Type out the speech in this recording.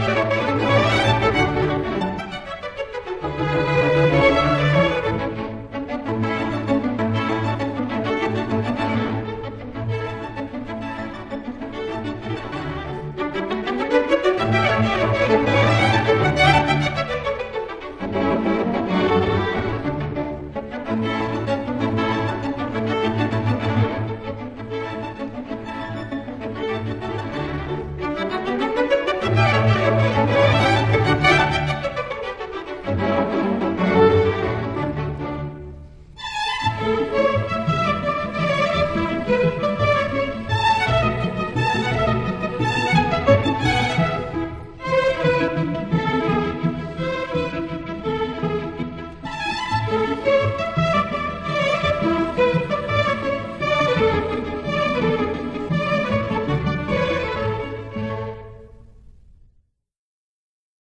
Música Thank you.